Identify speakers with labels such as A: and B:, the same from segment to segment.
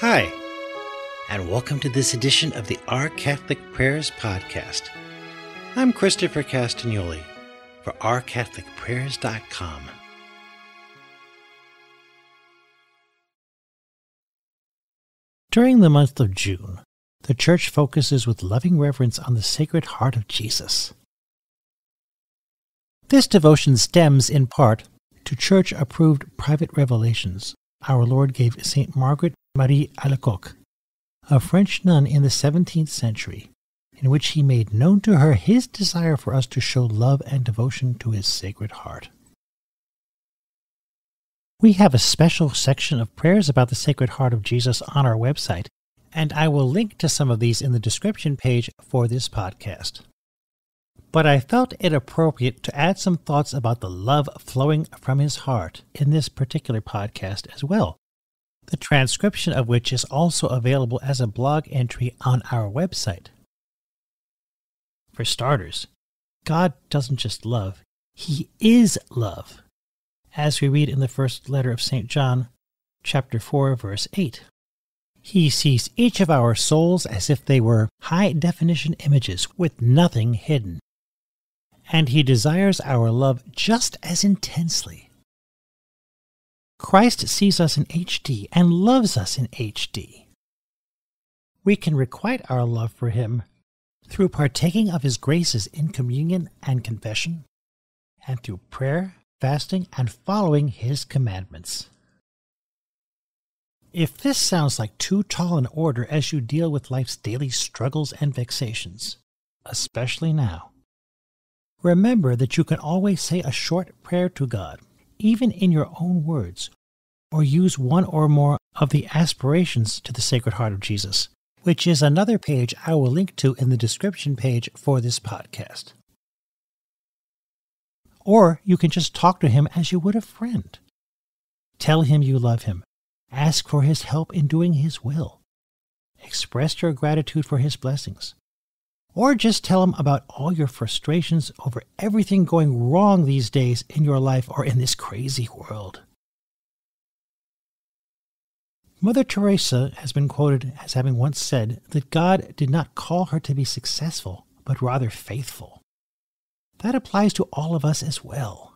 A: Hi, and welcome to this edition of the Our Catholic Prayers podcast. I'm Christopher Castagnoli for OurCatholicPrayers.com. During the month of June, the Church focuses with loving reverence on the Sacred Heart of Jesus. This devotion stems in part to church approved private revelations our Lord gave Saint Margaret Marie Alacoque, a French nun in the 17th century, in which he made known to her his desire for us to show love and devotion to his Sacred Heart. We have a special section of prayers about the Sacred Heart of Jesus on our website, and I will link to some of these in the description page for this podcast. But I felt it appropriate to add some thoughts about the love flowing from his heart in this particular podcast as well, the transcription of which is also available as a blog entry on our website. For starters, God doesn't just love, He is love, as we read in the first letter of St. John, chapter 4, verse 8. He sees each of our souls as if they were high definition images with nothing hidden. And He desires our love just as intensely. Christ sees us in HD and loves us in HD. We can requite our love for Him through partaking of His graces in communion and confession, and through prayer, fasting, and following His commandments. If this sounds like too tall an order as you deal with life's daily struggles and vexations, especially now, remember that you can always say a short prayer to God, even in your own words, or use one or more of the aspirations to the Sacred Heart of Jesus which is another page I will link to in the description page for this podcast. Or you can just talk to him as you would a friend. Tell him you love him. Ask for his help in doing his will. Express your gratitude for his blessings. Or just tell him about all your frustrations over everything going wrong these days in your life or in this crazy world. Mother Teresa has been quoted as having once said that God did not call her to be successful, but rather faithful. That applies to all of us as well.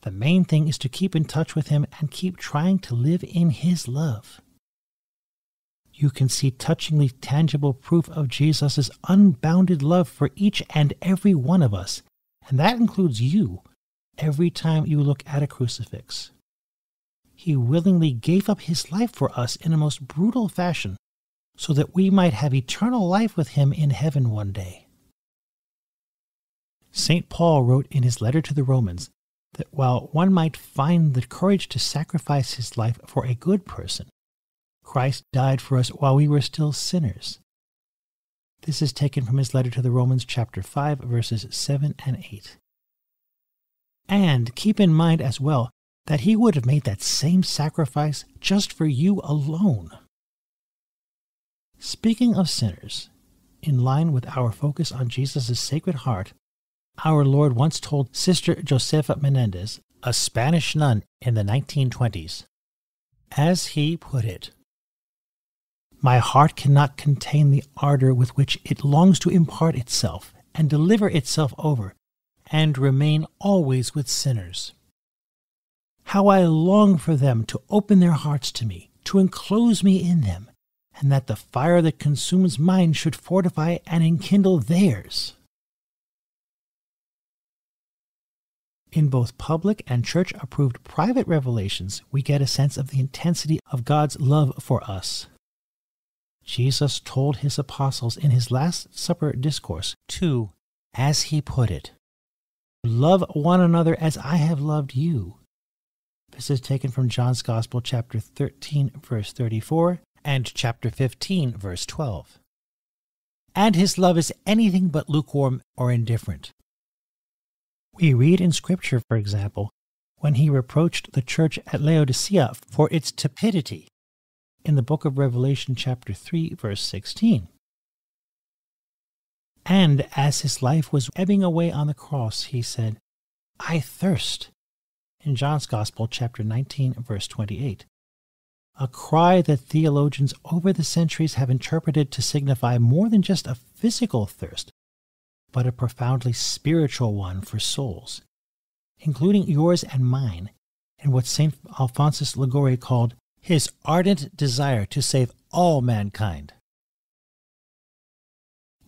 A: The main thing is to keep in touch with Him and keep trying to live in His love. You can see touchingly tangible proof of Jesus' unbounded love for each and every one of us, and that includes you, every time you look at a crucifix. He willingly gave up his life for us in a most brutal fashion so that we might have eternal life with him in heaven one day. St. Paul wrote in his letter to the Romans that while one might find the courage to sacrifice his life for a good person, Christ died for us while we were still sinners. This is taken from his letter to the Romans, chapter 5, verses 7 and 8. And keep in mind as well that he would have made that same sacrifice just for you alone. Speaking of sinners, in line with our focus on Jesus' Sacred Heart, our Lord once told Sister Josefa Menendez, a Spanish nun in the 1920s, as he put it, My heart cannot contain the ardor with which it longs to impart itself and deliver itself over and remain always with sinners. How I long for them to open their hearts to me, to enclose me in them, and that the fire that consumes mine should fortify and enkindle theirs. In both public and church approved private revelations, we get a sense of the intensity of God's love for us. Jesus told his apostles in his Last Supper discourse to, as he put it, love one another as I have loved you. This is taken from John's Gospel, chapter 13, verse 34, and chapter 15, verse 12. And his love is anything but lukewarm or indifferent. We read in Scripture, for example, when he reproached the church at Laodicea for its tepidity in the book of Revelation, chapter 3, verse 16. And as his life was ebbing away on the cross, he said, I thirst in John's Gospel, chapter 19, verse 28. a cry that theologians over the centuries have interpreted to signify more than just a physical thirst, but a profoundly spiritual one for souls, including yours and mine, and what St. Alphonsus Liguori called his ardent desire to save all mankind.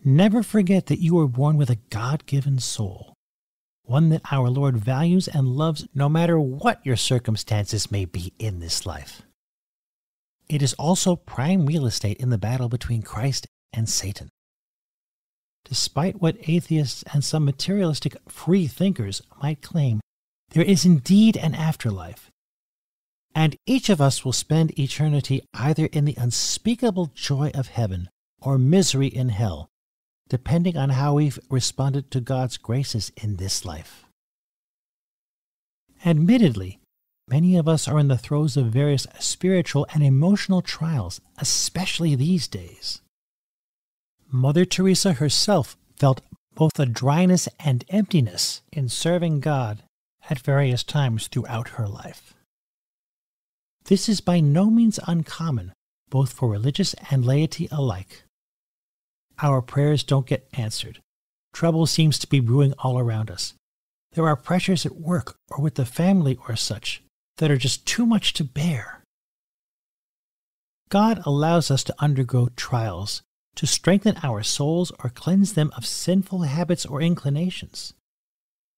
A: Never forget that you were born with a God given soul, one that our Lord values and loves no matter what your circumstances may be in this life. It is also prime real estate in the battle between Christ and Satan. Despite what atheists and some materialistic free thinkers might claim, there is indeed an afterlife. And each of us will spend eternity either in the unspeakable joy of heaven or misery in hell, depending on how we've responded to God's graces in this life. Admittedly, Many of us are in the throes of various spiritual and emotional trials, especially these days. Mother Teresa herself felt both a dryness and emptiness in serving God at various times throughout her life. This is by no means uncommon, both for religious and laity alike. Our prayers don't get answered. Trouble seems to be brewing all around us. There are pressures at work or with the family or such that are just too much to bear. God allows us to undergo trials to strengthen our souls or cleanse them of sinful habits or inclinations.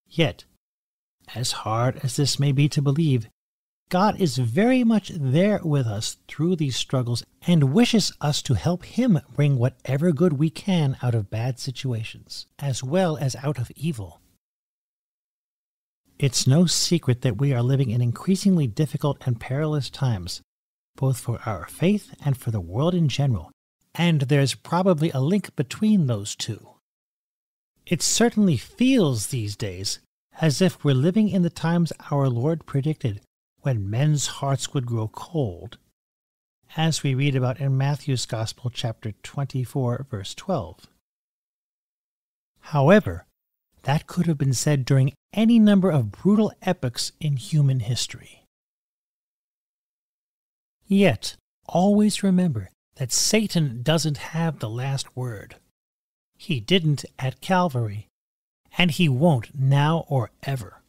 A: Yet, as hard as this may be to believe, God is very much there with us through these struggles and wishes us to help Him bring whatever good we can out of bad situations, as well as out of evil. It's no secret that we are living in increasingly difficult and perilous times, both for our faith and for the world in general, and there's probably a link between those two. It certainly feels these days as if we're living in the times our Lord predicted when men's hearts would grow cold, as we read about in Matthew's Gospel, chapter 24, verse 12. However, that could have been said during any number of brutal epochs in human history. Yet, always remember that Satan doesn't have the last word. He didn't at Calvary, and he won't now or ever.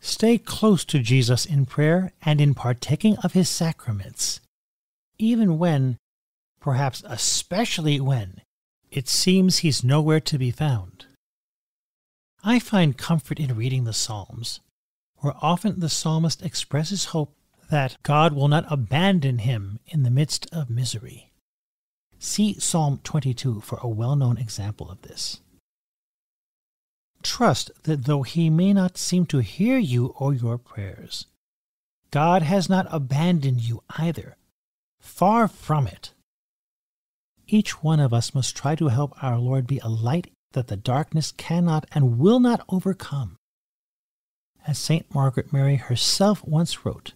A: Stay close to Jesus in prayer and in partaking of his sacraments, even when, perhaps especially when, it seems he's nowhere to be found. I find comfort in reading the Psalms, where often the psalmist expresses hope that God will not abandon him in the midst of misery. See Psalm 22 for a well known example of this. Trust that though he may not seem to hear you or your prayers, God has not abandoned you either. Far from it. Each one of us must try to help our Lord be a light that the darkness cannot and will not overcome. As St. Margaret Mary herself once wrote,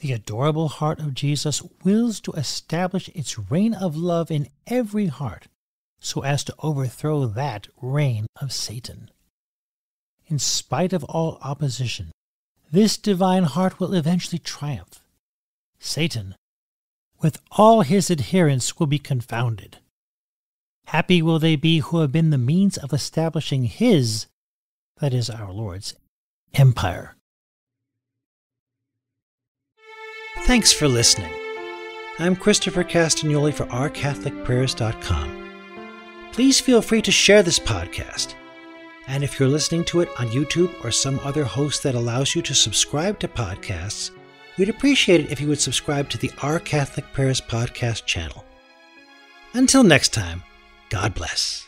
A: the adorable heart of Jesus wills to establish its reign of love in every heart so as to overthrow that reign of Satan. In spite of all opposition, this divine heart will eventually triumph. Satan, with all his adherents, will be confounded. Happy will they be who have been the means of establishing His, that is, our Lord's, empire. Thanks for listening. I'm Christopher Castagnoli for OurCatholicPrayers.com. Please feel free to share this podcast. And if you're listening to it on YouTube or some other host that allows you to subscribe to podcasts, we'd appreciate it if you would subscribe to the Our Catholic Prayers podcast channel. Until next time, God bless.